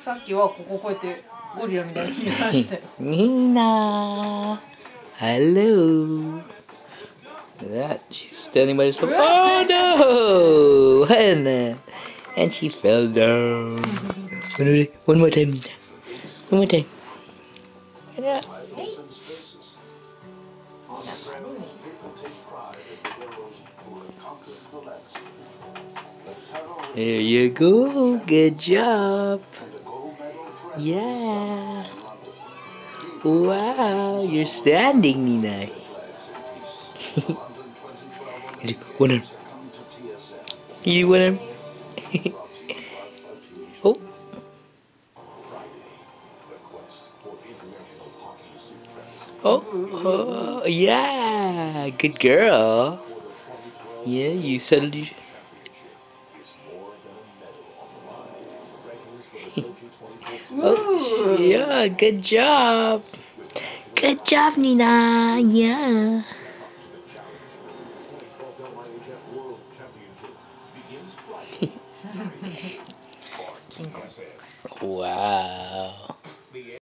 さっきはこここうやってゴリラみたいに話して Nina. Hello. Look at that. She's standing by herself. Oh no! And, uh, and she fell down. One more, one more time. Nina. One more time. Yeah. There you go. Good job. Yeah. Wow, you're standing, Nina. One arm. You one arm. oh. Oh, oh, yeah, good girl. Yeah, you settled Oh, yeah, good job. Good job, Nina. Yeah. wow.